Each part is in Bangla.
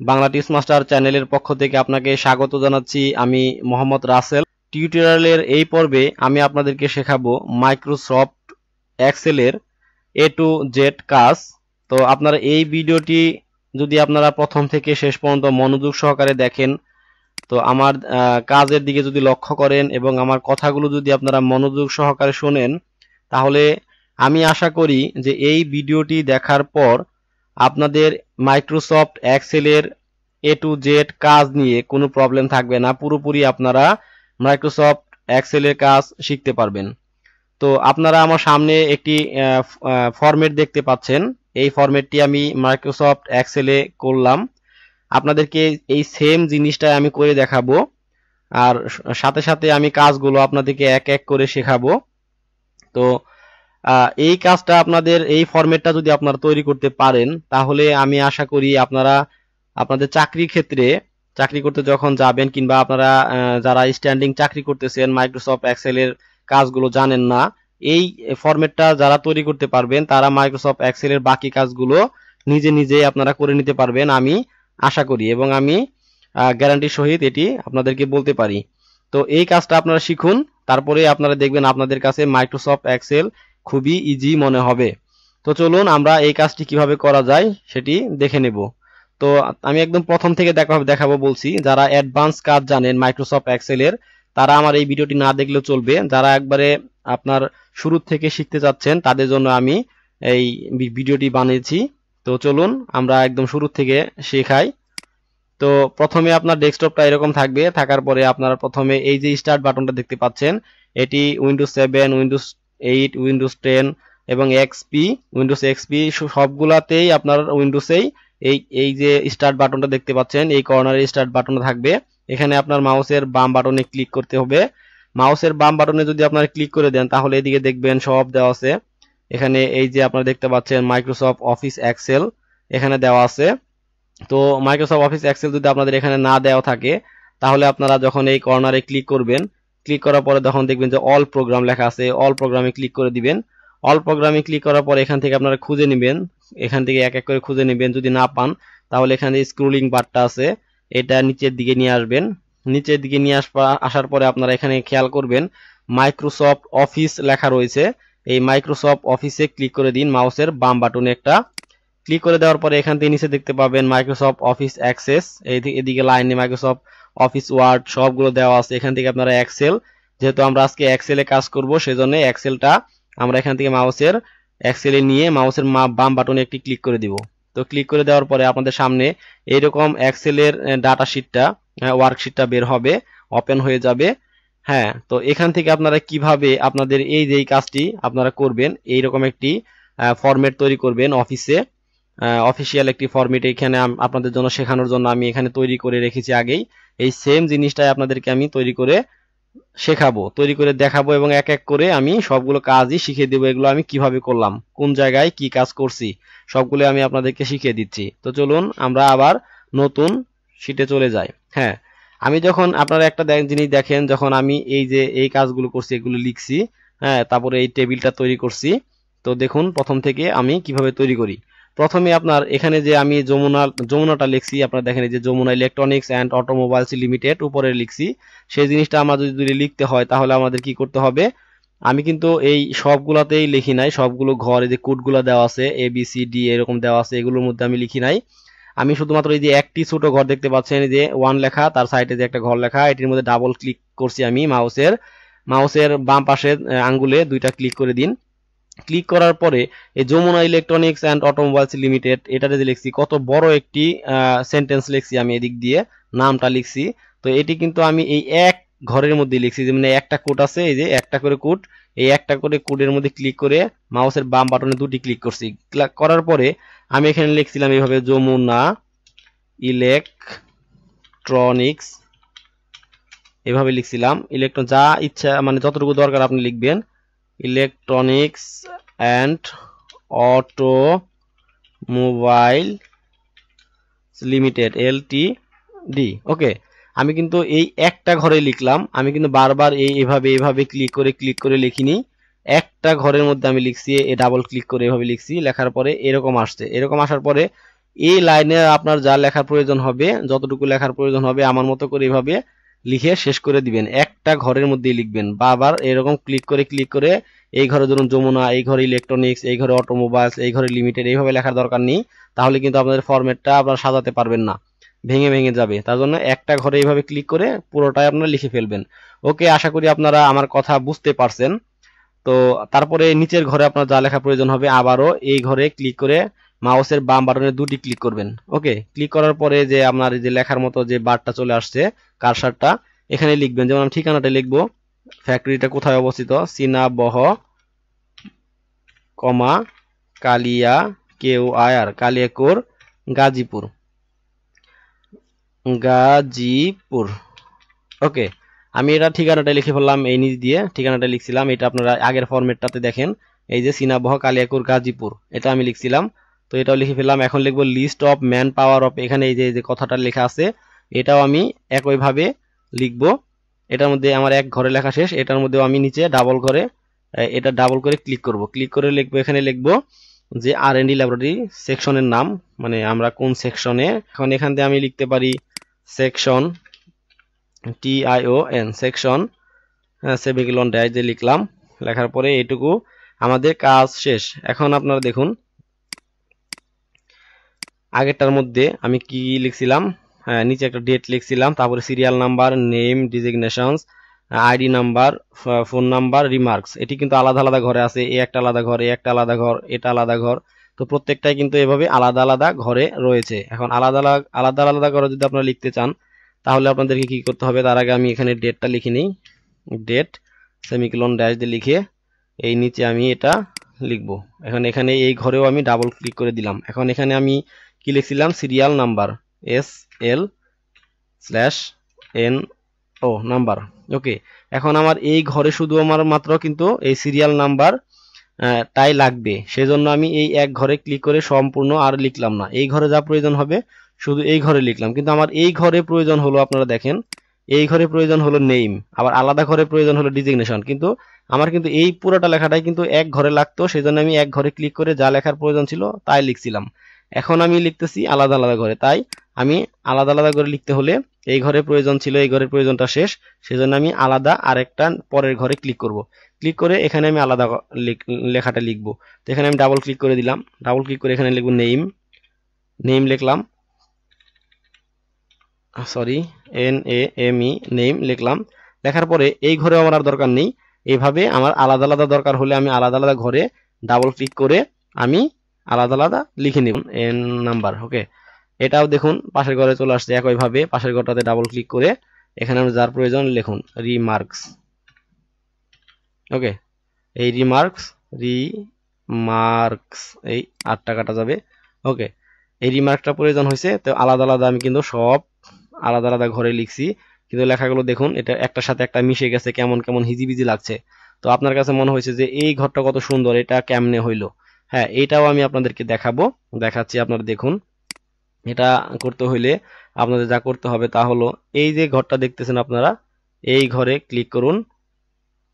বাংলা টিস মাস্টার চ্যানেলের পক্ষ থেকে আপনাকে স্বাগত জানাচ্ছি আমি মোহাম্মদ রাসেল। টিউটোরিয়ালের এই পর্বে আমি আপনাদেরকে শেখাবো মাইক্রোসফট এক্সেলের এ টু জেড কাজ। তো আপনারা এই ভিডিওটি যদি আপনারা প্রথম থেকে শেষ পর্যন্ত মনোযোগ সহকারে দেখেন, তো আমার কাজের দিকে যদি লক্ষ্য করেন এবং আমার কথাগুলো যদি আপনারা মনোযোগ সহকারে শোনেন, তাহলে আমি আশা করি যে এই ভিডিওটি দেখার পর আপনাদের মাইক্রোসফট এক্সেলের এ টু জেড কাজ নিয়ে কোনো প্রবলেম থাকবে না। পুরোপুরি আপনারা মাইক্রোসফট এক্সেলের কাজ শিখতে পারবেন। তো আপনারা আমার সামনে একটি ফরম্যাট দেখতে পাচ্ছেন। এই ফরম্যাটটি আমি মাইক্রোসফট এক্সেলে করলাম। আপনাদেরকে এই সেম জিনিসটাই আমি করে দেখাবো। আর সাথে সাথে আমি কাজগুলো আপনাদেরকে এক এক করে শেখাবো। তো এই কাজটা আপনাদের, এই ফরম্যাটটা যদি আপনারা তৈরি করতে পারেন, তাহলে আমি আশা করি আপনারা, আপনাদের চাকরির ক্ষেত্রে, চাকরি করতে যখন যাবেন কিংবা আপনারা যারা স্ট্যান্ডিং চাকরি করতেছেন মাইক্রোসফট এক্সেলের কাজগুলো জানেন না, এই ফরম্যাটটা যারা তৈরি করতে পারবেন, তারা মাইক্রোসফট এক্সেলের বাকি কাজগুলো নিজে নিজে আপনারা করে নিতে পারবেন, আমি আশা করি। এবং আমি গ্যারান্টি সহিত এটি আপনাদেরকে বলতে পারি। তো এই কাজটা আপনারা শিখুন, তারপরে আপনারা দেখবেন আপনাদের কাছে মাইক্রোসফট এক্সেল খুবই ইজি মনে হবে। তো চলুন আমরা এই কাজটি কীভাবে করা যায় সেটি দেখে নেব। তো আমি একদম প্রথম থেকে দেখা দেখাবো বলছি, যারা অ্যাডভান্স কাজ জানেন মাইক্রোসফট এক্সেলের তারা আমার এই ভিডিওটি না দেখলেও চলবে। যারা একবারে আপনার শুরু থেকে শিখতে যাচ্ছেন তাদের জন্য আমি এই ভিডিওটি বানিয়েছি। তো চলুন আমরা একদম শুরু থেকে শেখাই। তো প্রথমে আপনার ডেস্কটপটা এরকম থাকবে। থাকার পরে আপনারা প্রথমে এই যে স্টার্ট বাটনটা দেখতে পাচ্ছেন, এটি Windows seven Windows eight Windows ten এবং এক্সপি উইন্ডোজ এক্সপি সবগুলাতেই আপনার উইন্ডোজেই এই এই যে স্টার্ট বাটনটা দেখতে পাচ্ছেন, এই কর্নারে স্টার্ট বাটনটা থাকবে। এখানে আপনার মাউসের বাম বাটনে ক্লিক করতে হবে। মাউসের বাম বাটনে যদি আপনারা ক্লিক করে দেন, তাহলে এদিকে দেখবেন সব দেওয়া আছে। এখানে এই যে আপনারা দেখতে পাচ্ছেন মাইক্রোসফট অফিস এক্সেল এখানে দেওয়া আছে। তো মাইক্রোসফট অফিস এক্সেল যদি আপনাদের এখানে না দেওয়া থাকে, তাহলে আপনারা যখন এই কর্নারে ক্লিক করবেন ক্লিক করার পরে তখন দেখবেন যে অল প্রোগ্রাম লেখা আছে অল প্রোগ্রামে ক্লিক করে দিবেন। অল প্রোগ্রামে ক্লিক করার পরে এখান থেকে আপনারা খুঁজে নেবেন। এখান থেকে এক এক করে খুঁজে নেবেন যদি না পান, তাহলে এখানে স্ক্রোলিং বারটা আছে, এটা নিচের দিকে নিয়ে আসবেন। নিচের দিকে নিয়ে আসবা, আসার পরে আপনারা এখানে খেয়াল করবেন মাইক্রোসফট অফিস লেখা রয়েছে। এই মাইক্রোসফট অফিসে ক্লিক করে দিন মাউসের বাম বাটনে একটা ক্লিক করে দেওয়ার পরে এখান থেকে নিচে দেখতে পাবেন মাইক্রোসফট অফিস অ্যাক্সেস এদিকে লাইনে মাইক্রোসফট অফিস ওয়ার্ড সবগুলো দেওয়া আছে। এখান থেকে আপনারা এক্সেল যেহেতু আমরা আজকে এক্সেলে কাজ করব, সেজন্য এক্সেলটা আমরা এখান থেকে মাউসের এক্সেলে নিয়ে মাউসের বাম বাটনে একটি ক্লিক করে দিব। তো ক্লিক করে দেওয়ার পরে আপনাদের সামনে এইরকম এক্সেলের ডাটা শিটটা ওয়ার্কশিটটা বের হবে ওপেন হয়ে যাবে। হ্যাঁ তো এখান থেকে আপনারা কীভাবে আপনাদের এই যে কাজটি আপনারা করবেন, এইরকম একটি ফরম্যাট তৈরি করবেন অফিসে অফিসিয়াল একটি ফরম্যাট এখানে আপনাদের জন্য শেখানোর জন্য আমি এখানে তৈরি করে রেখেছি আগেই। এই সেম জিনিসটাই আপনাদেরকে আমি তৈরি করে শেখাবো, তৈরি করে দেখাবো এবং এক এক করে আমি সবগুলো কাজই শিখিয়ে দেবো, এগুলো আমি কীভাবে করলাম, কোন জায়গায় কি কাজ করছি, সবগুলো আমি আপনাদেরকে শিখিয়ে দিচ্ছি। তো চলুন আমরা আবার নতুন শিটে চলে যাই। হ্যাঁ আমি যখন আপনারা একটা জিনিস দেখেন, যখন আমি এই যে এই কাজগুলো করছি, এগুলো লিখছি হ্যাঁ তারপরে এই টেবিলটা তৈরি করছি, তো দেখুন প্রথম থেকে আমি কীভাবে তৈরি করি। প্রথমে আপনার এখানে যে আমি যমুনা, যমুনাটা লিখছি, আপনারা দেখেন যে Jamuna electronics and automobiles limited উপরে লিখছি। সেই জিনিসটা আমার যদি লিখতে হয়, তাহলে আমাদের কি করতে হবে? আমি কিন্তু এই সবগুলাতেই লিখি নাই, সবগুলো ঘরে যে কোডগুলো দেওয়া আছে এ বি সি ডি এরকম দেওয়া আছে, এগুলোর মধ্যে আমি লিখি নাই। আমি শুধুমাত্র এই যে একটি ছোট ঘর দেখতে পাচ্ছেন যে ওয়ান লেখা, তার সাইডে যে একটা ঘর লেখা, এটির মধ্যে ডাবল ক্লিক করছি আমি মাউসের মাউসের বাম পাশে আঙ্গুলে দুইটা ক্লিক করে দিন। ক্লিক করার পরে এই Jamuna electronics and automobiles limited, এটাতে লিখছি, কত বড় একটি সেন্টেন্স লিখছি আমি এদিক দিয়ে, নামটা লিখছি। তো এটি কিন্তু আমি এই এক ঘরের মধ্যে লিখছি, যে মানে একটা কোড আছে, এই যে একটা করে কোড, এই একটা করে কোডের মধ্যে ক্লিক করে মাউসের বাম বাটনে দুটি ক্লিক করছি। ক্লিক করার পরে আমি এখানে লিখছিলাম এইভাবে, যমুনা ইলেকট্রনিক্স, এভাবে লিখছিলাম। ইলেকট্রন যা ইচ্ছা মানে যতটুকু দরকার আপনি লিখবেন। Electronics and automobile limited L T D okay আমি কিন্তু এই একটা ঘরে লিখলাম। আমি কিন্তু বারবার এই এভাবে এভাবে ক্লিক করে ক্লিক করে লিখিনি। একটা ঘরের মধ্যে আমি লিখছি, এ ডাবল ক্লিক করে এভাবে লিখছি। লেখার পরে এরকম আসছে। এরকম আসার পরে এই লাইনে আপনার যা লেখার প্রয়োজন হবে, যতটুকু লেখার প্রয়োজন হবে, আমার মতো করে এভাবে লিখে শেষ করে দিবেন। একটা ঘরের মধ্যেই লিখবেন। বা আবার এরকম ক্লিক করে ক্লিক করে এই ঘরে ধরুন যমুনা, এই ঘরে ইলেকট্রনিক্স এই ঘরে অটোমোবাইলস এই ঘরে লিমিটেড এইভাবে লেখার দরকার নেই। তাহলে কিন্তু আপনাদের ফরম্যাটটা আপনারা সাজাতে পারবেন না। ভেঙে ভেঙে যাবে। তার জন্য একটা ঘরে এইভাবে ক্লিক করে পুরোটাই আপনারা লিখে ফেলবেন। ওকে, আশা করি আপনারা আমার কথা বুঝতে পারছেন। তো তারপরে নিচের ঘরে আপনার যা লেখা প্রয়োজন হবে, আবারও এই ঘরে ক্লিক করে মাউসের বাম বাটনে দুটি ক্লিক করবেন। ওকে ক্লিক করার পরে যে আপনার যে লেখার মতো যে বারটা চলে আসছে কারসারটা এখানে লিখবেন, যেমন আমি ঠিকানাটা লিখব ফ্যাক্টরিটা কোথায় অবস্থিত? সিনাবহ, কমা, কালিয়া, কেউ আয়ার কালিয়াকোর, গাজীপুর। গাজীপুর। ওকে আমি এটা ঠিকানাটা লিখে ফেললাম এই নিচ দিয়ে, ঠিকানাটা লিখছিলাম, এটা আপনারা আগের ফরম্যাটটাতে দেখেন। এই যে সিনাবহ, কালিয়াকুর, গাজীপুর, এটা আমি লিখছিলাম। তো এটাও লিখে ফেললাম। এখন লিখব list of manpower of এখানে এই যে কথাটা লেখা আছে, এটাও আমি একইভাবে লিখব। এটার মধ্যে আমার এক ঘরে লেখা শেষ, এটার মধ্যেও আমি নিচে ডাবল ঘরে এটা ডাবল করে ক্লিক করব। ক্লিক করে লিখব, এখানে লিখব যে আর এন ডি ল্যাবরেটরি সেকশনের নাম মানে আমরা কোন সেকশনে এখন এখান থেকে আমি লিখতে পারি section T I O N section semicolon dash দিয়ে লিখলাম। লেখার পরে এটুকু আমাদের কাজ শেষ। এখন আপনারা দেখুন আগেরটার মধ্যে আমি কি লিখছিলাম? হ্যাঁ নিচে একটা ডেট লিখছিলাম, তারপরে serial number name designations ID number phone number remarks এটি কিন্তু আলাদা আলাদা ঘরে আছে, এ একটা আলাদা ঘর, এ একটা আলাদা ঘর, এটা আলাদা ঘর। তো প্রত্যেকটাই কিন্তু এভাবে আলাদা আলাদা ঘরে রয়েছে। এখন আলাদা আলাদা আলাদা আলাদা করে যদি আপনারা লিখতে চান, তাহলে আপনাদেরকে কি করতে হবে? তার আগে আমি এখানে ডেটটা লিখে নিই। ডেট সেমিকলন ড্যাশ দিয়ে লিখে এই নিচে আমি এটা লিখব। এখন এখানে এই ঘরেও আমি ডাবল ক্লিক করে দিলাম। এখন এখানে আমি কি লিখছিলাম? Serial number S L slash N O number okay এখন আমার এই ঘরে শুধু আমার মাত্র কিন্তু এই সিরিয়াল নাম্বার তাই লাগবে। সেজন্য আমি এই এক ঘরে ক্লিক করে সম্পূর্ণ আর লিখলাম না। এই ঘরে যা প্রয়োজন হবে, শুধু এই ঘরে লিখলাম। কিন্তু আমার এই ঘরে প্রয়োজন হলো, আপনারা দেখেন, এই ঘরে প্রয়োজন হলো নেইম আবার আলাদা ঘরে প্রয়োজন হলো ডিজিগনেশন কিন্তু আমার কিন্তু এই পুরোটা লেখাটাই কিন্তু এক ঘরে লাগতো সেই জন্য আমি এক ঘরে ক্লিক করে যা লেখার প্রয়োজন ছিল, তাই লিখছিলাম। এখন আমি লিখতেছি আলাদা আলাদা ঘরে। তাই আমি আলাদা আলাদা করে লিখতে হলে এই ঘরে প্রয়োজন ছিল, এই ঘরের প্রয়োজনটা শেষ। সেজন্য আমি আলাদা আরেকটা পরের ঘরে ক্লিক করব। ক্লিক করে এখানে আমি আলাদা লেখাটা লিখব। তো এখানে আমি ডাবল ক্লিক করে দিলাম। ডাবল ক্লিক করে এখানে লিখব নেম নেম লিখলাম। Sorry N A M E name লিখলাম। লেখার পরে এই ঘরে আমার আর দরকার নেই। এইভাবে আমার আলাদা আলাদা দরকার হলে আমি আলাদা আলাদা ঘরে ডাবল ক্লিক করে আমি আলাদা আলাদা, লিখে নিব। এন নাম্বার ওকে এটাও দেখুন, পাশের ঘরে চলে আসছে একইভাবে, পাশের ঘরটাতে ডাবল ক্লিক করে এখানে যার প্রয়োজন লিখুন রিমার্কস ওকে এই রিমার্কস রিমার্কস এই আটটা কাটা যাবে ওকে এই রিমার্কটা প্রয়োজন হয়েছে, তো আলাদা আলাদা আমি কিন্তু সব আলাদা আলাদা ঘরে লিখছি। কিন্তু লেখাগুলো দেখুন, এটা একটার সাথে একটা মিশে গেছে, কেমন কেমন হিজিবিজি লাগছে। তো আপনার কাছে মনে হয়েছে যে, এই ঘরটা কত সুন্দর, এটা কেমনে হইল? হ্যাঁ এটাও আমি আপনাদেরকে দেখাবো। দেখাচ্ছি, আপনারা দেখুন। এটা করতে হইলে আপনাদের যা করতে হবে তা হলো, এই যে ঘরটা দেখতেছেন আপনারা, এই ঘরে ক্লিক করুন।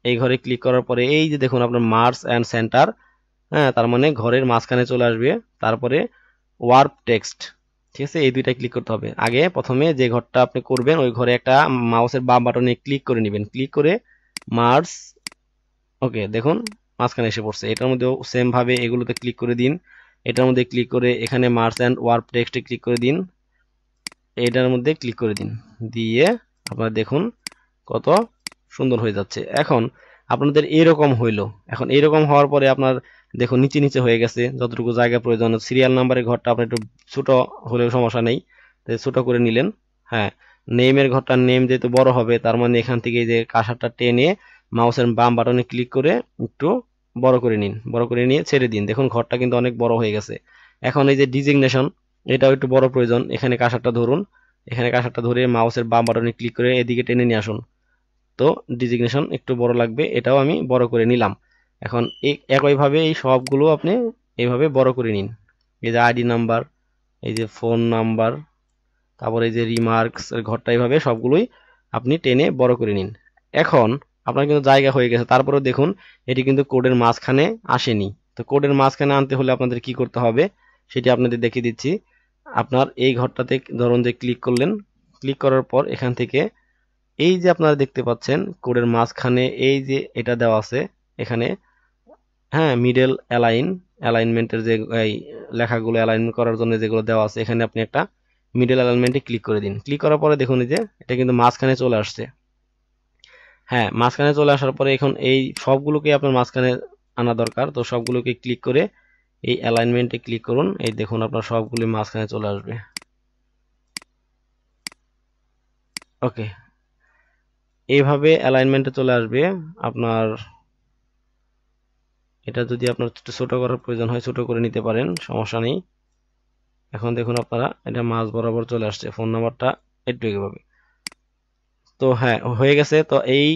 এই ঘরে ক্লিক করার পরে, এই যে দেখুন আপনার মার্স অ্যান্ড সেন্টার হ্যাঁ তার মানে ঘরের মাঝখানে চলে আসবে। তারপরে ওয়ার্প টেক্সট ঠিক আছে? এই দুইটা ক্লিক করতে হবে। আগে প্রথমে যে ঘরটা আপনি করবেন, ওই ঘরে একটা মাউসের বাম বাটনে ক্লিক করে নেবেন। ক্লিক করে মার্স ওকে দেখুন। মাঝখানে এসে পড়ছে। এটার মধ্যেও সেমভাবে এগুলোতে ক্লিক করে দিন। এটার মধ্যে ক্লিক করে এখানে মার্স অ্যান্ড ওয়ার্প টেক্সটে ক্লিক করে দিন। এটার মধ্যে ক্লিক করে দিন। দিয়ে আপনারা দেখুন কত সুন্দর হয়ে যাচ্ছে। এখন আপনাদের এরকম হইল। এখন এরকম হওয়ার পরে আপনার দেখুন নিচে নিচে হয়ে গেছে। যতটুকু জায়গা প্রয়োজন সিরিয়াল নাম্বারের ঘরটা আপনার একটু ছোট হলেও সমস্যা নেই। তাই ছোটো করে নিলেন। হ্যাঁ নেমের ঘরটার নেম যেহেতু বড় হবে, তার মানে এখান থেকে যে কাঁসারটা টেনে মাউসের বাম বাটনে ক্লিক করে একটু বড় করে নিন, বড় করে নিয়ে ছেড়ে দিন। দেখুন, ঘরটা কিন্তু অনেক বড় হয়ে গেছে। এখন এই যে ডিজিগনেশন এটাও একটু বড় প্রয়োজন। এখানে কাঁসারটা ধরুন। এখানে কাঁসারটা ধরে মাউসের বাম বাটনে ক্লিক করে এদিকে টেনে নিয়ে আসুন। তো ডিজিগনেশন একটু বড় লাগবে, এটাও আমি বড় করে নিলাম। এখন একইভাবে এই সবগুলো আপনি এইভাবে বড় করে নিন। এই যে আইডি নাম্বার, এই যে ফোন নাম্বার, তারপর এই যে রিমার্কস ঘরটা এইভাবে সবগুলোই আপনি টেনে বড় করে নিন। এখন আপনার কিন্তু জায়গা হয়ে গেছে। তারপরে দেখুন, এটি কিন্তু কোডের মাঝখানে আসেনি। তো কোডের মাঝখানে আনতে হলে আপনাদের কি করতে হবে, সেটি আপনাদের দেখিয়ে দিচ্ছি। আপনার এই ঘরটাতে ধরুন যে ক্লিক করলেন ক্লিক করার পর এখান থেকে এই যে আপনারা দেখতে পাচ্ছেন কোডের মাঝখানে এই যে এটা দেওয়া আছে, এখানে হ্যাঁ মিডল অ্যালাইন অ্যালাইনমেন্টের যে, এই লেখাগুলো অ্যালাইনমেন্ট করার জন্য যেগুলো দেওয়া আছে, এখানে আপনি একটা মিডল অ্যালাইনমেন্টে ক্লিক করে দিন। ক্লিক করার পরে দেখুন যে, এটা কিন্তু মাঝখানে চলে আসছে। হ্যাঁ মাঝখানে চলে আসার পরে এখন এই সবগুলোকে আপনার মাঝখানে আনা দরকার। তো সবগুলোকে ক্লিক করে এই অ্যালাইনমেন্টে ক্লিক করুন। এই দেখুন আপনার সবগুলি মাঝখানে চলে আসবে। ওকে এইভাবে অ্যালাইনমেন্টে চলে আসবে। আপনার এটা যদি আপনার ছোট করার প্রয়োজন হয়, ছোট করে নিতে পারেন, সমস্যা নেই। এখন দেখুন আপনারা, এটা মাঝ বরাবর চলে আসছে। ফোন নাম্বারটা একটু এভাবে তো হ্যাঁ হয়ে গেছে। তো এই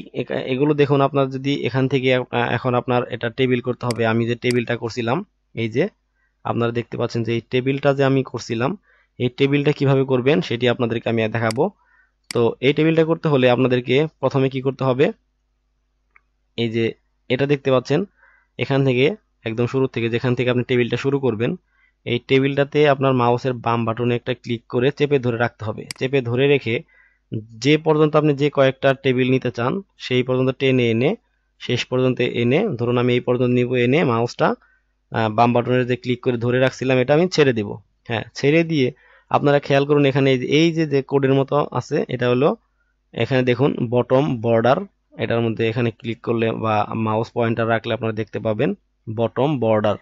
এগুলো দেখুন আপনার যদি এখান থেকে এখন আপনার এটা টেবিল করতে হবে। আমি যে টেবিলটা করছিলাম, এই যে আপনারা দেখতে পাচ্ছেন যে এই টেবিলটা যে আমি করছিলাম, এই টেবিলটা কীভাবে করবেন সেটি আপনাদেরকে আমি দেখাবো। তো এই টেবিলটা করতে হলে আপনাদেরকে প্রথমে কি করতে হবে, এই যে এটা দেখতে পাচ্ছেন, এখান থেকে, একদম শুরু থেকে যেখান থেকে আপনি টেবিলটা শুরু করবেন, এই টেবিলটাতে আপনার মাউসের বাম বাটনে একটা ক্লিক করে চেপে ধরে রাখতে হবে। চেপে ধরে রেখে যে পর্যন্ত আপনি যে কয়েকটা টেবিল নিতে চান, সেই পর্যন্ত টেনে এনে, শেষ পর্যন্ত এনে, ধরুন আমি এই পর্যন্ত নিব, এনে মাউসটা বাম বাটনের যে ক্লিক করে ধরে রাখছিলাম, এটা আমি ছেড়ে দেব। হ্যাঁ ছেড়ে দিয়ে আপনারা খেয়াল করুন এখানে এই যে যে কোডের মতো আছে, এটা হলো, এখানে দেখুন বটম বর্ডার এটার মধ্যে এখানে ক্লিক করলে বা মাউস পয়েন্টার রাখলে আপনারা দেখতে পাবেন বটম বর্ডার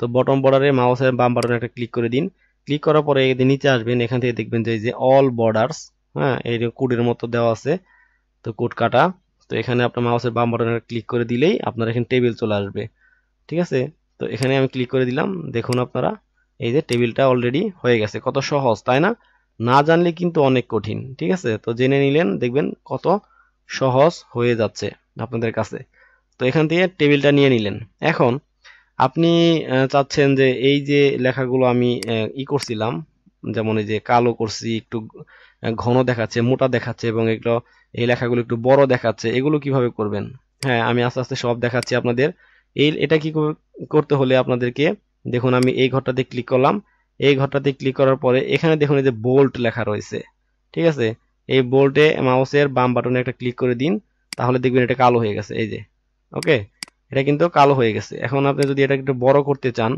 তো বটম বর্ডারে মাউসের বাম বাটনে একটা ক্লিক করে দিন। ক্লিক করার পরে নিচে আসবেন, এখান থেকে দেখবেন যে অল বর্ডার্স হ্যাঁ এই কোডের মতো দেওয়া আছে, তো কোড কাটা। তো এখানে আপনার মাউসের বাম বাটনে ক্লিক করে দিলেই আপনার এখানে টেবিল চলে আসবে। ঠিক আছে? তো এখানে আমি ক্লিক করে দিলাম। দেখুন আপনারা, এই যে টেবিলটা অলরেডি হয়ে গেছে। কত সহজ, তাই না? না জানলে কিন্তু অনেক কঠিন। ঠিক আছে? তো জেনে নিলেন, দেখবেন কত সহজ হয়ে যাচ্ছে আপনাদের কাছে। তো এখান থেকে টেবিলটা নিয়ে নিলেন। এখন আপনি চাচ্ছেন যে এই যে লেখাগুলো আমি ই করছিলাম, যেমন এই যে কালো করছি, একটু ঘন দেখাচ্ছে, মোটা দেখাচ্ছে এবং এগুলো, এই লেখাগুলো একটু বড় দেখাচ্ছে। এগুলো কীভাবে করবেন? হ্যাঁ আমি আস্তে আস্তে সব দেখাচ্ছি আপনাদের। এই, এটা কি করতে হলে আপনাদেরকে, দেখুন আমি এই ঘরটাতে ক্লিক করলাম। এই ঘরটাতে ক্লিক করার পরে এখানে দেখুন এই যে বোল্ট লেখা রয়েছে। ঠিক আছে? এই বোল্টে মাউসের বাম বাটনে একটা ক্লিক করে দিন, তাহলে দেখবেন এটা কালো হয়ে গেছে, এই যে। ওকে? এটা কিন্তু কালো হয়ে গেছে। এখন আপনি যদি এটা একটু বড় করতে চান,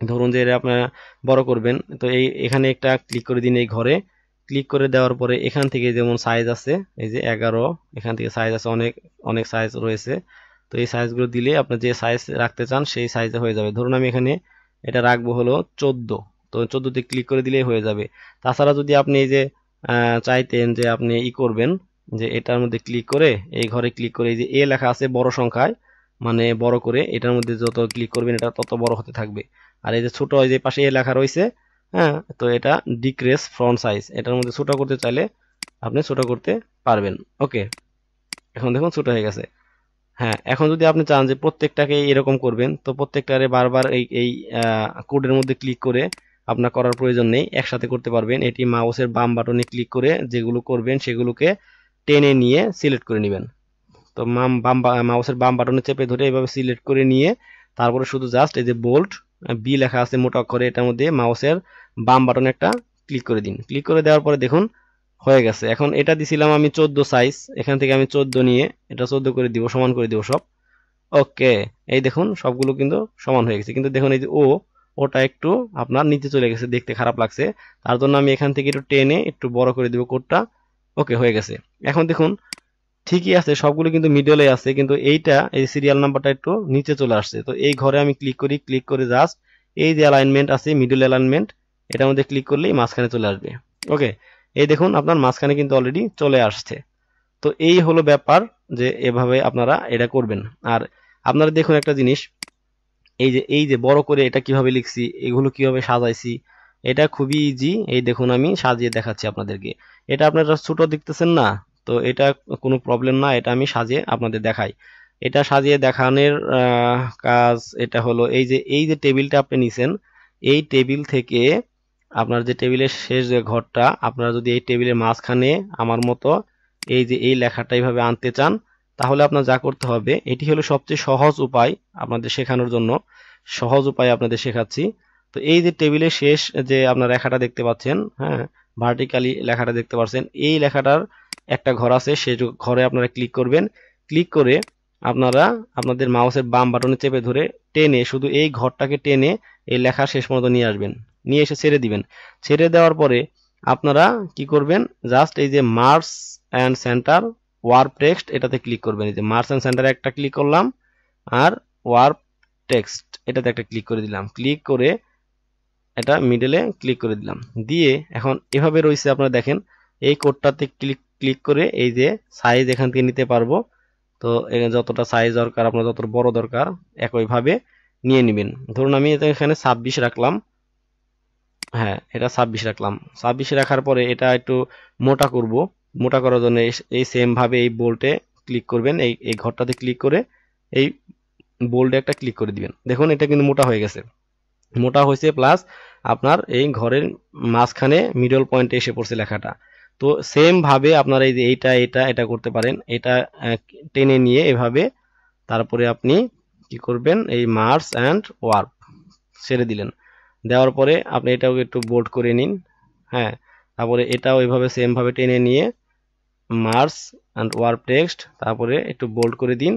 ধরুন যে এটা আপনারা বড় করবেন, তো এই, এখানে একটা ক্লিক করে দিন এই ঘরে। ক্লিক করে দেওয়ার পরে এখান থেকে যেমন সাইজ আছে, এই যে এগারো, এখান থেকে সাইজ আছে অনেক অনেক সাইজ রয়েছে। তো এই সাইজগুলো দিলে আপনি যে সাইজ রাখতে চান সেই সাইজে হয়ে যাবে। ধরুন আমি এখানে এটা রাখব হলো চোদ্দ। তো চোদ্দোতে ক্লিক করে দিলেই হয়ে যাবে। তাছাড়া যদি আপনি এই যে চাইতেন যে আপনি ই করবেন, যে এটার মধ্যে ক্লিক করে, এই ঘরে ক্লিক করে, এই যে এ লেখা আছে বড় সংখ্যায় মানে বড় করে, এটার মধ্যে যত ক্লিক করবেন, এটা তত বড় হতে থাকবে। আর এই যে ছোট, এই যে পাশে এ লেখা রয়েছে হ্যাঁ। তো এটা ডিক্রেস ফ্রন্ট সাইজ এটার মধ্যে ছোটো করতে চাইলে আপনি ছোটো করতে পারবেন। ওকে এখন দেখুন ছোটো হয়ে গেছে। হ্যাঁ এখন যদি আপনি চান যে প্রত্যেকটাকে এরকম করবেন, তো প্রত্যেকটারে বারবার এই এই কোডের মধ্যে ক্লিক করে আপনার করার প্রয়োজন নেই। একসাথে করতে পারবেন। এটি মাউসের বাম বাটনে ক্লিক করে যেগুলো করবেন, সেগুলোকে টেনে নিয়ে সিলেক্ট করে নেবেন। তো মাম, বাম মাউসের বাম বাটনে চেপে ধরে এভাবে সিলেক্ট করে নিয়ে তারপরে শুধু জাস্ট এই যে বোল্ট বি লেখা আছে মোটা অক্ষরে, এটার মধ্যে মাউসের বাম বাটন একটা ক্লিক করে দিন। ক্লিক করে দেওয়ার পরে দেখুন, হয়ে গেছে। এখন এটা দিছিলাম আমি চোদ্দ সাইজ এখান থেকে আমি চোদ্দ নিয়ে এটা চোদ্দ করে দিব, সমান করে দিব সব। ওকে এই দেখুন, সবগুলো কিন্তু সমান হয়ে গেছে। কিন্তু দেখুন এই যে ও ওটা একটু আপনার নিচে চলে গেছে, দেখতে খারাপ লাগছে। তার জন্য আমি এখান থেকে একটু টেনে একটু বড় করে দিব কোডটা। ওকে হয়ে গেছে। এখন দেখুন ঠিকই আছে, সবগুলো কিন্তু মিডলে আছে, কিন্তু এইটা, এই সিরিয়াল নাম্বারটা একটু নিচে চলে আসছে। তো এই ঘরে আমি ক্লিক করি ক্লিক করে জাস্ট এই যে অ্যালাইনমেন্ট আছে মিডল অ্যালাইনমেন্ট এটার মধ্যে ক্লিক করলেই মাঝখানে চলে আসবে। ওকে এই দেখুন, আপনার মাঝখানে কিন্তু অলরেডি চলে আসছে। তো এই হলো ব্যাপার যে এভাবে আপনারা এটা করবেন। আর আপনারা দেখুন একটা জিনিস, এই যে এই যে বড় করে এটা কীভাবে লিখছি, এগুলো কীভাবে সাজাইছি, এটা খুবই ইজি এই দেখুন, আমি সাজিয়ে দেখাচ্ছি আপনাদেরকে। এটা আপনারা ছোট দেখতেছেন না? তো এটা কোনো প্রবলেম না, এটা আমি সাজিয়ে আপনাদের দেখাই। এটা সাজিয়ে দেখানোর কাজ এটা হলো এই যে এই যে টেবিলটা আপনি নিছেন, এই টেবিল থেকে আপনার যে টেবিলের শেষ যে ঘরটা, আপনারা যদি এই টেবিলের মাঝখানে আমার মতো এই যে, এই লেখাটা এইভাবে আনতে চান, তাহলে আপনার যা করতে হবে, এটি হলো সবচেয়ে সহজ উপায় আপনাদের শেখানোর জন্য। সহজ উপায় আপনাদের শেখাচ্ছি। তো এই যে টেবিলের শেষ যে আপনার লেখাটা দেখতে পাচ্ছেন হ্যাঁ ভার্টিক্যালি লেখাটা দেখতে পাচ্ছেন, এই লেখাটার একটা ঘর আছে সেই ঘরে আপনারা ক্লিক করবেন। ক্লিক করে আপনারা আপনাদের মাউসের বাম বাটনে চেপে ধরে টেনে শুধু এই ঘরটাকে টেনে এই লেখা শেষ পর্যন্ত নিয়ে আসবেন। নিয়ে এসে ছেড়ে দিবেন। ছেড়ে দেওয়ার পরে আপনারা কি করবেন? জাস্ট এই যে merge and centre wrap text এটাতে ক্লিক করবেন। এই যে মার্স অ্যান্ড সেন্টারে একটা ক্লিক করলাম আর ওয়ার্প টেক্সট এটাতে একটা ক্লিক করে দিলাম। ক্লিক করে এটা মিডলে ক্লিক করে দিলাম। দিয়ে এখন এভাবে রয়েছে, আপনারা দেখেন, এই কোডটাতে ক্লিক ক্লিক করে এই যে সাইজ এখান থেকে নিতে পারব। তো যতটা সাইজ দরকার, আপনার যত বড় দরকার, একইভাবে নিয়ে নেবেন। ধরুন আমি এখানে ছাব্বিশ রাখলাম। হ্যাঁ এটা ছাব্বিশ রাখলাম। ছাব্বিশ রাখার পরে এটা একটু মোটা করব। মোটা করার জন্য এই সেম ভাবে এই বোল্টে ক্লিক করবেন। এই এই ঘরটাতে ক্লিক করে এই বোল্ডে একটা ক্লিক করে দিবেন। দেখুন, এটা কিন্তু মোটা হয়ে গেছে। মোটা হয়েছে প্লাস আপনার এই ঘরের মাঝখানে মিডল পয়েন্টে এসে পড়ছে লেখাটা। তো সেম ভাবে আপনারা এই যে এইটা এটা এটা করতে পারেন। এটা টেনে নিয়ে এভাবে তারপরে আপনি কি করবেন, এই মার্স অ্যান্ড ওয়ার্প ছেড়ে দিলেন। দেওয়ার পরে আপনি এটাও একটু বোল্ড করে নিন। হ্যাঁ তারপরে এটাও এভাবে সেম ভাবে টেনে নিয়ে মার্স অ্যান্ড ওয়ার্প টেক্সট তারপরে একটু বোল্ড করে দিন।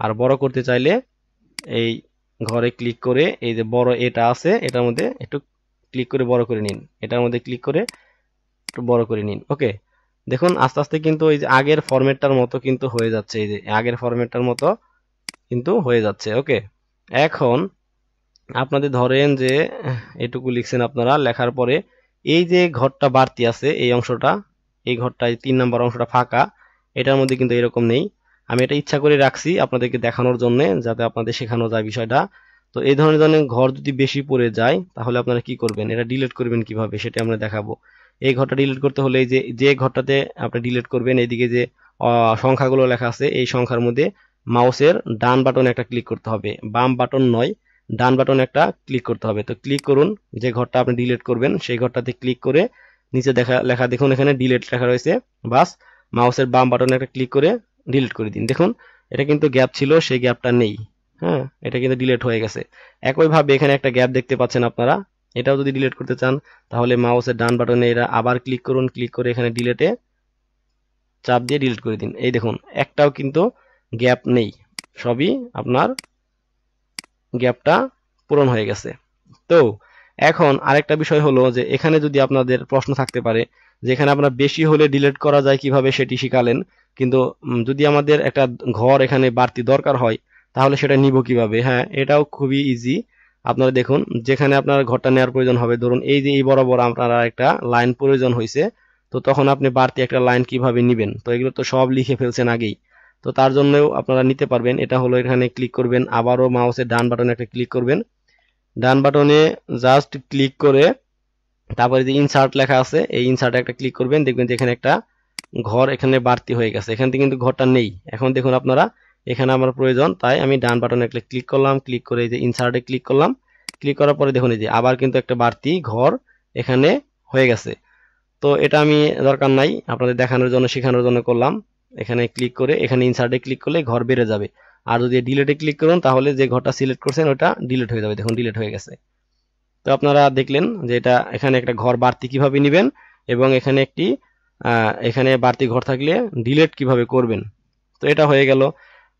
আর বড় করতে চাইলে এই ঘরে ক্লিক করে এই যে বড় এটা আছে, এটার মধ্যে একটু ক্লিক করে বড় করে নিন। এটার মধ্যে ক্লিক করে একটু বড় করে নিন। ওকে দেখুন, আস্তে আস্তে কিন্তু এই যে আগের ফরম্যাটটার মতো কিন্তু হয়ে যাচ্ছে। এই যে আগের ফরম্যাটটার মতো কিন্তু হয়ে যাচ্ছে। ওকে এখন আপনাদের ধরেন যে, এটুকু লিখছেন আপনারা, লেখার পরে এই যে ঘরটা বাড়তি আছে, এই অংশটা, এই ঘরটা তিন নাম্বার অংশটা ফাঁকা, এটার মধ্যে কিন্তু এরকম নেই। আমি এটা ইচ্ছা করে রাখছি আপনাদেরকে দেখানোর জন্য, যাতে আপনাদের শেখানো যায় বিষয়টা। তো এই ধরনের ধরনের ঘর যদি বেশি পড়ে যায়, তাহলে আপনারা কি করবেন? এটা ডিলিট করবেন কীভাবে? সেটা আমরা দেখাবো। এই ঘরটা ডিলিট করতে হলে যে যে ঘরটাতে আপনি ডিলিট করবেন, এইদিকে যে সংখ্যাগুলো লেখা আছে, এই সংখ্যার মধ্যে মাউসের ডান বাটন একটা ক্লিক করতে হবে। বাম বাটন নয়, ডান বাটন একটা ক্লিক করতে হবে। তো ক্লিক করুন, যে ঘরটা আপনি ডিলিট করবেন, সেই ঘরটাতে ক্লিক করে নিচে দেখা, লেখা, দেখুন এখানে ডিলিট লেখা রয়েছে, বাস মাউসের বাম বাটনে একটা ক্লিক করে ডিলিট করে দিন। দেখুন, এটা কিন্তু গ্যাপ ছিল, সেই গ্যাপটা নেই। হ্যাঁ এটা কিন্তু ডিলিট হয়ে গেছে। একইভাবে এখানে একটা গ্যাপ দেখতে পাচ্ছেন আপনারা এটাও যদি ডিলিট করতে চান, তাহলে মাউসের ডান বাটনে এরা আবার ক্লিক করুন ক্লিক করে এখানে ডিলেটে চাপ দিয়ে ডিলিট করে দিন। এই দেখুন, একটাও কিন্তু গ্যাপ নেই। সবই আপনার গ্যাপটা পূরণ হয়ে গেছে। তো, এখন আরেকটা বিষয় হলো যে, এখানে যদি আপনাদের প্রশ্ন থাকতে পারে, যেখানে আপনার বেশি হলে ডিলিট করা যায় কীভাবে সেটি শিখালেন, কিন্তু যদি আমাদের একটা ঘর এখানে বাড়তি দরকার হয়, তাহলে সেটা নিব কীভাবে? হ্যাঁ এটাও খুবই ইজি আপনারা দেখুন, যেখানে আপনার ঘরটা নেওয়ার প্রয়োজন হবে, ধরুন এই যে এই বরাবর আপনারা একটা লাইন প্রয়োজন হয়েছে তো তখন আপনি বাড়তি একটা লাইন কীভাবে নিবেন? তো এগুলো তো সব লিখে ফেলছেন আগেই। তো তার জন্যও আপনারা নিতে পারবেন, এটা হলো এখানে ক্লিক করবেন, আবারও মাউসের ডান বাটনে একটা ক্লিক করবেন। ডান বাটনে জাস্ট ক্লিক করে তারপরে যে ইনসার্ট লেখা আছে, এই ইনসার্টে একটা ক্লিক করবেন, দেখবেন যে এখানে একটা ঘর এখানে বাড়তি হয়ে গেছে। এখান থেকে কিন্তু ঘরটা নেই। এখন দেখুন আপনারা এখানে আমার প্রয়োজন, তাই আমি ডান বাটনে একটা ক্লিক করলাম ক্লিক করে এই যে ইনসার্টে ক্লিক করলাম ক্লিক করার পরে দেখুন এই যে আবার কিন্তু একটা বাড়তি ঘর এখানে হয়ে গেছে। তো এটা আমি দরকার নাই, আপনাদের দেখানোর জন্য, শেখানোর জন্য করলাম। এখানে ক্লিক করে, এখানে ইনসার্টে ক্লিক করলে ঘর বেড়ে যাবে। আর যদি ডিলেটে ক্লিক করুন, তাহলে যে ঘরটা সিলেক্ট করছেন, ওটা ডিলেট হয়ে যাবে। দেখুন ডিলেট হয়ে গেছে। তো আপনারা দেখলেন যে এটা এখানে একটা ঘর বাড়তি কীভাবে নেবেন এবং এখানে একটি এখানে বাড়তি ঘর থাকলে ডিলেট কীভাবে করবেন। তো এটা হয়ে গেল।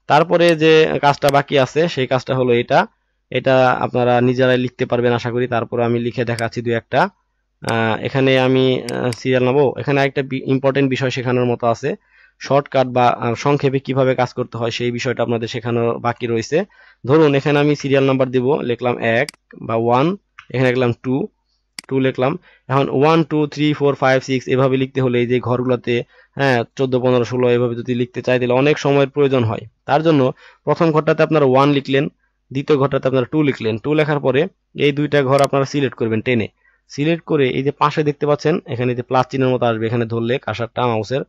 তারপরে যে কাজটা বাকি আছে, সেই কাজটা হলো এটা। এটা আপনারা নিজেরাই লিখতে পারবেন, আশা করি। তারপরে আমি লিখে দেখাচ্ছি দু একটা। এখানে আমি সিরিয়াল নেব। এখানে একটা ইম্পর্টেন্ট বিষয় শেখানোর মতো আছে। শর্টকাট বা সংক্ষেপে কীভাবে কাজ করতে হয় সেই বিষয়টা আপনাদের শেখানো বাকি রয়েছে। ধরুন, এখানে আমি সিরিয়াল নাম্বার দিব। লিখলাম এক বা ওয়ান এখানে লিখলাম টু টু লিখলাম। এখন one two three four five six এভাবে লিখতে হলে এই যে ঘরগুলোতে হ্যাঁ চোদ্দ, পনেরো, ষোলো, এভাবে যদি লিখতে চাই, তাহলে অনেক সময়ের প্রয়োজন হয়। তার জন্য প্রথম ঘরটাতে আপনারা ওয়ান লিখলেন, দ্বিতীয় ঘরটাতে আপনারা টু লিখলেন। টু লেখার পরে এই দুইটা ঘর আপনারা সিলেক্ট করবেন টেনে। সিলেক্ট করে এই যে পাশে দেখতে পাচ্ছেন, এখানে যে প্লাস মতো আসবে, এখানে ধরলে কাঁসারটা মাউসের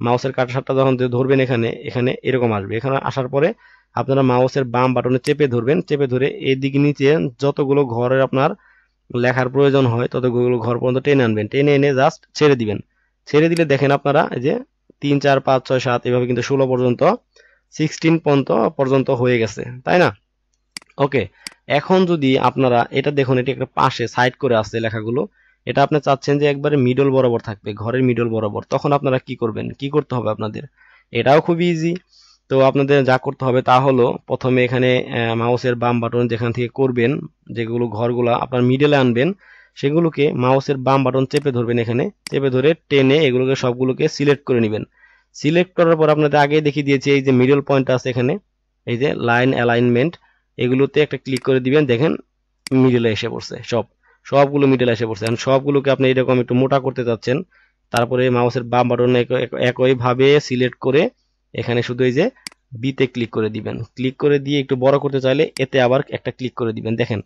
মাউসের কাটারটা যখন ধরবেন এখানে এখানে এরকম আসবে। এখানে আসার পরে আপনারা মাউসের বাম বাটনে চেপে ধরবেন। চেপে ধরে এই নিচে যতগুলো ঘরের আপনার লেখার প্রয়োজন হয় ততগুলো ঘর পর্যন্ত টেনে আনবেন। টেনে এনে জাস্ট ছেড়ে দিবেন। ছেড়ে দিলে দেখেন আপনারা যে তিন, চার, পাঁচ, ছয়, সাত, এভাবে কিন্তু ষোলো পর্যন্ত সিক্সটিন পর্যন্ত পর্যন্ত হয়ে গেছে। তাই না? ওকে এখন যদি আপনারা, এটা দেখুন, এটি একটা পাশে সাইড করে আছে লেখাগুলো। এটা আপনি চাচ্ছেন যে একবারে মিডল বরাবর থাকবে, ঘরের মিডল বরাবর। তখন আপনারা কি করবেন? কি করতে হবে আপনাদের? এটাও খুব ইজি তো আপনাদের যা করতে হবে তা হলো প্রথমে এখানে মাউসের বাম বাটন যেখান থেকে করবেন, যেগুলো ঘরগুলা আপনার মিডলে আনবেন, সেগুলোকে মাউসের বাম বাটন চেপে ধরবেন এখানে, চেপে ধরে টেনে এগুলোকে সবগুলোকে সিলেক্ট করে নেবেন। সিলেক্ট করার পর আপনাদের আগে দেখিয়ে দিয়েছি, এই যে মিডল পয়েন্ট আছে এখানে, এই যে লাইন অ্যালাইনমেন্ট এগুলোতে একটা ক্লিক করে দিবেন, দেখেন মিডলে এসে পড়ছে সব, সবগুলো মিডলে এসে পড়ছে। এখন সবগুলোকে আপনি এরকম একটু মোটা করতে চাচ্ছেন, তারপরে মাউসের বাম বাটন একইভাবে সিলেক্ট করে এখানে শুধু এই যে বিতে ক্লিক করে দিবেন। ক্লিক করে দিয়ে একটু বড় করতে চাইলে এতে আবার একটা ক্লিক করে দিবেন। দেখেন,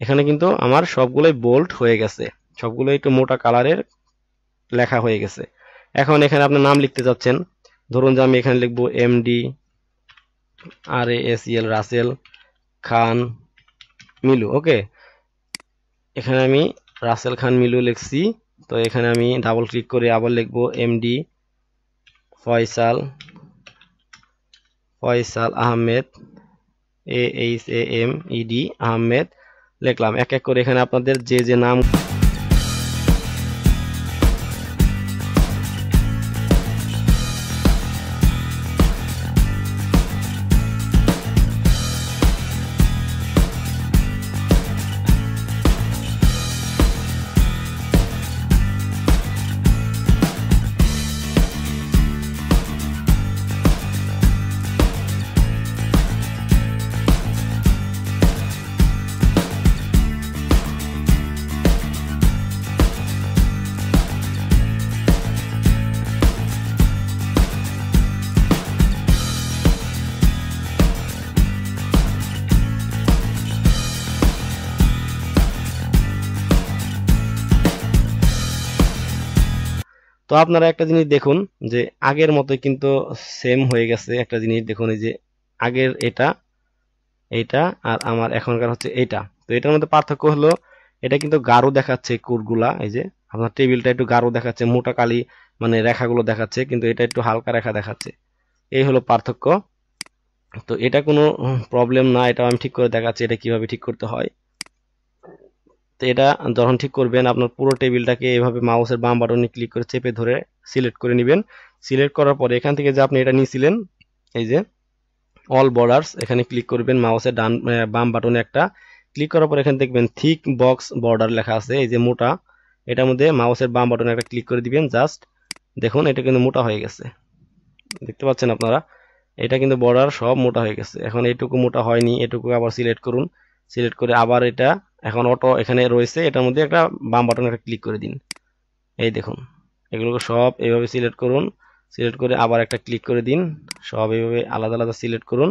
এখানে কিন্তু আমার সবগুলোই বোল্ট হয়ে গেছে। সবগুলো একটু মোটা কালারের লেখা হয়ে গেছে। এখন এখানে আপনার নাম লিখতে চাচ্ছেন। ধরুন যে আমি এখানে লিখব এমডি আর S L Rasel Khan Milu okay এখানে আমি রাসেল খান মিলু লিখছি। তো এখানে আমি ডাবল ক্লিক করে আবার লিখব MD Faisal Faisal Ahmed A H A M E D Ahmed, লিখলাম। এক এক করে এখানে আপনাদের যে যে নাম তো আপনারা একটা জিনিস দেখুন, যে আগের মতো কিন্তু সেম হয়ে গেছে। একটা জিনিস দেখুন, এই যে আগের এটা, এইটা, আর আমার এখনকার হচ্ছে এইটা তো এটার মধ্যে পার্থক্য হলো, এটা কিন্তু গাঢ় দেখাচ্ছে কোডগুলা এই যে আপনার টেবিলটা একটু গাঢ় দেখাচ্ছে, মোটা কালি মানে রেখাগুলো দেখাচ্ছে, কিন্তু এটা একটু হালকা রেখা দেখাচ্ছে। এই হলো পার্থক্য। তো এটা কোনো প্রবলেম না এটা আমি ঠিক করে দেখাচ্ছি, এটা কীভাবে ঠিক করতে হয়। তো এটা যখন ঠিক করবেন, আপনার পুরো টেবিলটাকে এভাবে মাউসের বাম বাটনে ক্লিক করে চেপে ধরে সিলেক্ট করে নেবেন। সিলেক্ট করার পরে এখান থেকে যে আপনি এটা নিয়েছিলেন, এই যে অল বর্ডার্স এখানে ক্লিক করবেন মাউসের ডান বাম বাটনে একটা। ক্লিক করার পর এখানে দেখবেন থিক বক্স বর্ডার লেখা আছে, এই যে মোটা। এটার মধ্যে মাউসের বাম বাটনে একটা ক্লিক করে দিবেন জাস্ট দেখুন এটা কিন্তু মোটা হয়ে গেছে। দেখতে পাচ্ছেন আপনারা? এটা কিন্তু বর্ডার সব মোটা হয়ে গেছে। এখন এইটুকু মোটা হয়নি, এটুকু আবার সিলেক্ট করুন। সিলেক্ট করে আবার এটা এখন অটো এখানে রয়েছে, এটার মধ্যে একটা বাম বাটন একটা ক্লিক করে দিন। এই দেখুন, এগুলোকে সব এইভাবে সিলেক্ট করুন সিলেক্ট করে আবার একটা ক্লিক করে দিন। সব এইভাবে আলাদা আলাদা সিলেক্ট করুন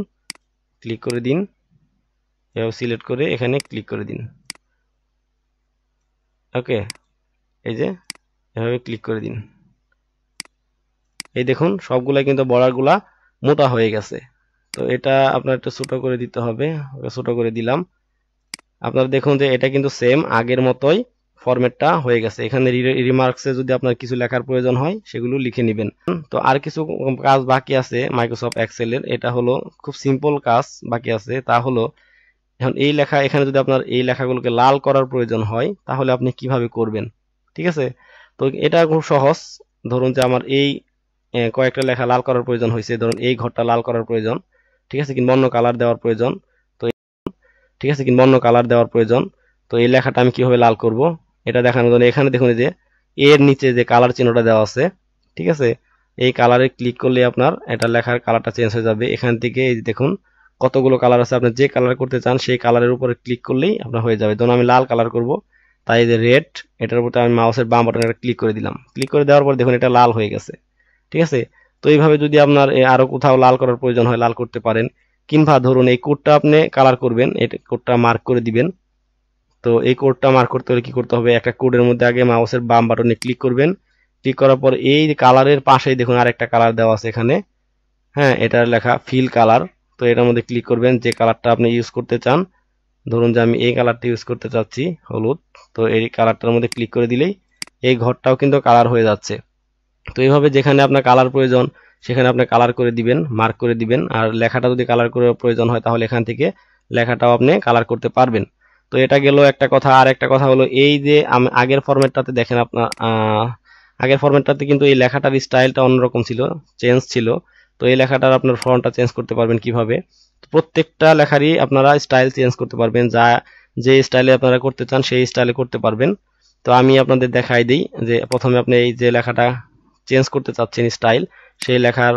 ক্লিক করে দিন। এভাবে সিলেক্ট করে এখানে ক্লিক করে দিন। ওকে, এই যে, এভাবে ক্লিক করে দিন। এই দেখুন সবগুলা কিন্তু বর্ডারগুলা মোটা হয়ে গেছে। তো এটা আপনার একটু ছোট করে দিতে হবে ছোট করে দিলাম। আপনারা দেখুন যে এটা কিন্তু সেম আগের মতোই ফরম্যাটটা হয়ে গেছে। এখানে রিমার্কসে যদি আপনার কিছু লেখার প্রয়োজন হয়, সেগুলো লিখে নেবেন। তো আর কিছু কাজ বাকি আছে মাইক্রোসফট এক্সেলের এটা হলো খুব সিম্পল কাজ বাকি আছে। তা হলো, এখন এই লেখা, এখানে যদি আপনার এই লেখাগুলোকে লাল করার প্রয়োজন হয়, তাহলে আপনি কীভাবে করবেন? ঠিক আছে? তো এটা খুব সহজ। ধরুন যে আমার এই কয়েকটা লেখা লাল করার প্রয়োজন হয়েছে। ধরুন এই ঘরটা লাল করার প্রয়োজন। ঠিক আছে? কিংবা অন্য কালার দেওয়ার প্রয়োজন। ঠিক আছে, কিংবা অন্য কালার দেওয়ার প্রয়োজন। তো এই লেখাটা আমি কীভাবে লাল করব, এটা দেখানোর জন্য এখানে দেখুন যে এর নিচে যে কালার চিহ্নটা দেওয়া আছে, ঠিক আছে? এই কালারে ক্লিক করলে আপনার এটা লেখার কালারটা চেঞ্জ হয়ে যাবে। এখান থেকে এই দেখুন, কতগুলো কালার আছে। আপনি যে কালার করতে চান, সেই কালারের উপরে ক্লিক করলেই আপনার হয়ে যাবে। ধরুন আমি লাল কালার করব, তাই যে রেড এটার উপরে আমি মাউসের বাম বাটনে ক্লিক করে দিলাম। ক্লিক করে দেওয়ার পর দেখুন এটা লাল হয়ে গেছে। ঠিক আছে? তো এইভাবে যদি আপনার আরও কোথাও লাল করার প্রয়োজন হয়, লাল করতে পারেন। কিংবা ধরুন এই কোডটা আপনি কালার করবেন, এই কোডটা মার্ক করে দিবেন। তো এই কোডটা মার্ক করতে হলে কি করতে হবে? একটা কোডের মধ্যে আগে মাউসের বাম বাটনে ক্লিক করবেন। ক্লিক করার পর এই কালারের পাশেই দেখুন আরেকটা কালার দেওয়া আছে এখানে। হ্যাঁ এটার লেখা ফিল কালার তো এটার মধ্যে ক্লিক করবেন, যে কালারটা আপনি ইউজ করতে চান। ধরুন যে আমি এই কালারটা ইউজ করতে চাচ্ছি, হলুদ। তো এই কালারটার মধ্যে ক্লিক করে দিলেই এই ঘরটাও কিন্তু কালার হয়ে যাচ্ছে। তো এইভাবে যেখানে আপনার কালার প্রয়োজন সেখানে আপনি কালার করে দিবেন মার্ক করে দিবেন। আর লেখাটা যদি কালার করে প্রয়োজন হয় তাহলে এখান থেকে লেখাটাও আপনি কালার করতে পারবেন। তো এটা গেল একটা কথা। আর একটা কথা হলো এই যে আগের ফরম্যাটটাতে দেখেন আপনার আগের ফরম্যাটটাতে কিন্তু এই লেখাটার স্টাইলটা অন্যরকম ছিল চেঞ্জ ছিল। তো এই লেখাটার আপনার ফর্মটা চেঞ্জ করতে পারবেন কীভাবে? প্রত্যেকটা লেখারই আপনারা স্টাইল চেঞ্জ করতে পারবেন। যা যে স্টাইলে আপনারা করতে চান সেই স্টাইলে করতে পারবেন। তো আমি আপনাদের দেখাই দিই যে প্রথমে আপনি এই যে লেখাটা চেঞ্জ করতে চাচ্ছেন স্টাইল সেই লেখার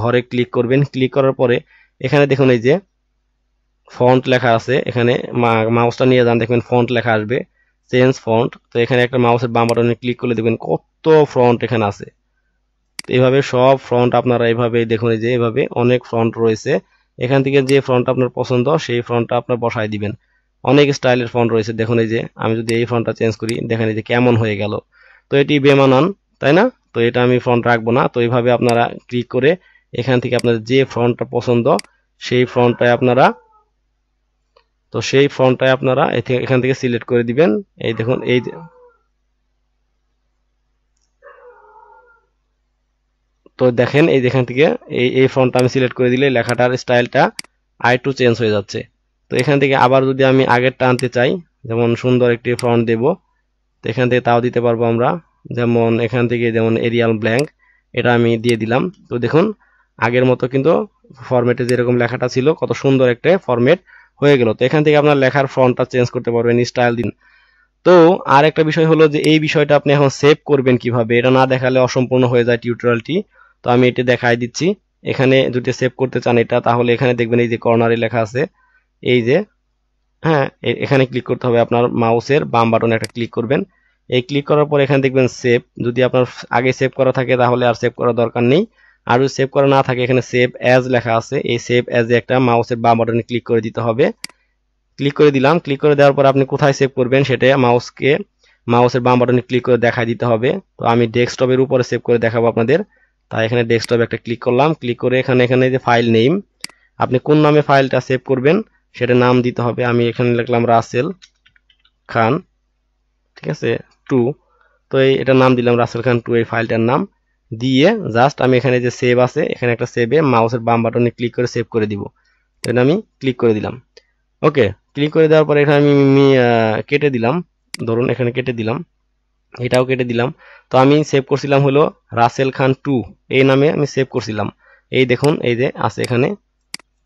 ঘরে ক্লিক করবেন। ক্লিক করার পরে এখানে দেখুন এই যে ফন্ট লেখা আছে। এখানে মাউসটা নিয়ে যান, দেখবেন ফন্ট লেখা আসবে। চেঞ্জ ফন্ট তো এখানে একটা মাউসের বাম বাটনে ক্লিক করলে দেখবেন কত ফ্রন্ট এখানে আছে। তো এইভাবে সব ফ্রন্ট আপনারা এইভাবে দেখুন এই যে এইভাবে অনেক ফ্রন্ট রয়েছে। এখান থেকে যে ফ্রন্ট আপনার পছন্দ, সেই ফ্রন্টটা আপনার বসায় দিবেন। অনেক স্টাইলের ফন্ট রয়েছে। দেখুন এই যে, আমি যদি এই ফ্রন্টটা চেঞ্জ করি, দেখেন এই যে কেমন হয়ে গেল। তো এটি বেমানান, তাই না? তো এটা আমি ফ্রন্ট রাখব না। তো এইভাবে আপনারা ক্লিক করে এখান থেকে আপনাদের যে ফ্রন্টটা পছন্দ, সেই ফ্রন্টটায় আপনারা, তো সেই ফ্রন্টটায় আপনারা এখান থেকে সিলেক্ট করে দিবেন। এই দেখুন, এই তো দেখেন, এই যেখান থেকে এই এই ফ্রন্টটা আমি সিলেক্ট করে দিলে লেখাটার স্টাইলটা আই টু চেঞ্জ হয়ে যাচ্ছে। তো এখান থেকে আবার যদি আমি আগেরটা আনতে চাই, যেমন সুন্দর একটি ফ্রন্ট দেব, তো এখান থেকে তাও দিতে পারব আমরা। যেমন এখান থেকে যেমন এরিয়াল ব্ল্যাঙ্ক এটা আমি দিয়ে দিলাম। তো দেখুন, আগের মতো কিন্তু ফরম্যাটে যেরকম লেখাটা ছিল, কত সুন্দর একটা ফরম্যাট হয়ে গেল। তো এখান থেকে আপনার লেখার ফ্রন্টটা চেঞ্জ করতে পারবেন স্টাইল দিন। তো আর একটা বিষয় হলো যে, এই বিষয়টা আপনি এখন সেভ করবেন কীভাবে? এটা না দেখালে অসম্পূর্ণ হয়ে যায় টিউটোরিয়ালটি তো আমি এটা দেখাই দিচ্ছি। এখানে যদি সেভ করতে চান এটা, তাহলে এখানে দেখবেন এই যে কর্নারে লেখা আছে। এই যে হ্যাঁ এখানে ক্লিক করতে হবে আপনার মাউসের বাম বাটনে একটা ক্লিক করবেন। এই ক্লিক করার পর এখানে দেখবেন সেভ যদি আপনার আগে সেভ করা থাকে, তাহলে আর সেভ করার দরকার নেই। আর যদি সেভ করা না থাকে, এখানে সেভ অ্যাজ লেখা আছে। এই সেভ অ্যাজ একটা মাউসের বাম বাটনে ক্লিক করে দিতে হবে। ক্লিক করে দিলাম। ক্লিক করে দেওয়ার পর আপনি কোথায় সেভ করবেন সেটা মাউসকে মাউসের বাম বাটনে ক্লিক করে দেখাই দিতে হবে। তো আমি ডেস্কটপের উপরে সেভ করে দেখাবো আপনাদের। তাই এখানে ডেস্কটপে একটা ক্লিক করলাম। ক্লিক করে এখানে এখানে যে ফাইল নেম আপনি কোন নামে ফাইলটা সেভ করবেন সেটা নাম দিতে হবে। আমি এখানে লিখলাম রাসেল খান। ঠিক আছে? টু তো এই এটা নাম দিলাম রাসেল খান টু এই ফাইলটার নাম। দিয়ে জাস্ট আমি এখানে যে সেভ আছে, এখানে একটা সেভে মাউসের বাম বাটনে ক্লিক করে সেভ করে দিব। তো এটা আমি ক্লিক করে দিলাম। ওকে ক্লিক করে দেওয়ার পরে এখানে আমি কেটে দিলাম। ধরুন এখানে কেটে দিলাম। এটাও কেটে দিলাম। তো আমি সেভ করছিলাম হলো রাসেল খান টু এই নামে আমি সেভ করছিলাম। এই দেখুন, এই যে আছে এখানে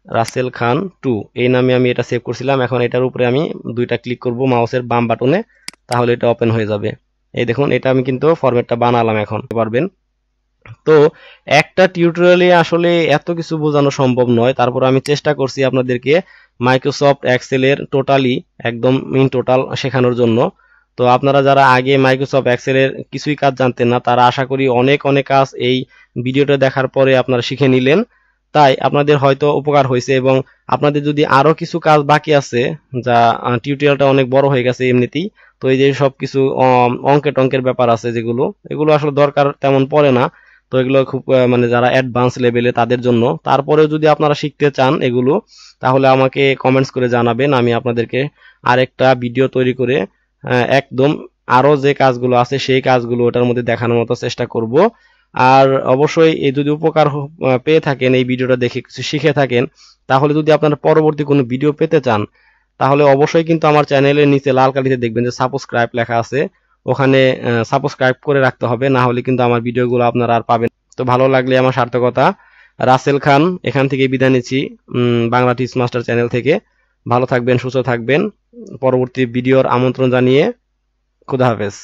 রাসেল খান টু এই নামে আমি এটা সেভ করছিলাম। এখন এটার উপরে আমি দুইটা ক্লিক করব মাউসের বাম বাটনে। তাহলে এটা ওপেন হয়ে যাবে। এই দেখুন, এটা আমি কিন্তু ফরম্যাটটা বানালাম এখন। পারবেন? তো একটা টিউটোরিয়ালে আসলে এত কিছু বোঝানো সম্ভব নয়। তারপর আমি চেষ্টা করছি আপনাদেরকে মাইক্রোসফট এক্সেলের টোটালি একদম ইন টোটাল শেখানোর জন্য। তো আপনারা যারা আগে মাইক্রোসফট এক্সেলের কিছুই কাজ জানতেন না, তারা আশা করি অনেক অনেক কাজ এই ভিডিওটা দেখার পরে আপনারা শিখে নিলেন। তাই আপনাদের হয়তো উপকার হয়েছে এবং আপনাদের যদি আরও কিছু কাজ বাকি আছে, যা টিউটোরিয়ালটা অনেক বড় হয়ে গেছে এমনিতেই তো এই যে সব কিছু অঙ্কের টঙ্কের ব্যাপার আছে যেগুলো, এগুলো আসলে দরকার তেমন পড়ে না। তো এগুলো খুব মানে যারা অ্যাডভান্স লেভেলে তাদের জন্য। তারপরেও যদি আপনারা শিখতে চান এগুলো, তাহলে আমাকে কমেন্টস করে জানাবেন, আমি আপনাদেরকে আরেকটা ভিডিও তৈরি করে একদম আরও যে কাজগুলো আছে সেই কাজগুলো ওটার মধ্যে দেখানোর মতো চেষ্টা করব। আর অবশ্যই এই যদি উপকার পেয়ে থাকেন, এই ভিডিওটা দেখে কিছু শিখে থাকেন, তাহলে যদি আপনারা পরবর্তী কোনো ভিডিও পেতে চান তাহলে অবশ্যই কিন্তু আমার চ্যানেলের নিচে লাল কালিতে দেখবেন যে সাবস্ক্রাইব লেখা আছে। ওখানে সাবস্ক্রাইব করে রাখতে হবে, না হলে কিন্তু আমার ভিডিওগুলো আপনারা আর পাবেন তো ভালো লাগলে আমার সার্থকতা। রাসেল খান, এখান থেকে বিদায় নিচ্ছি বাংলা টিচ মাস্টার চ্যানেল থেকে। ভালো থাকবেন, সুস্থ থাকবেন। পরবর্তী ভিডিওর আমন্ত্রণ জানিয়ে খুদা হাফেজ।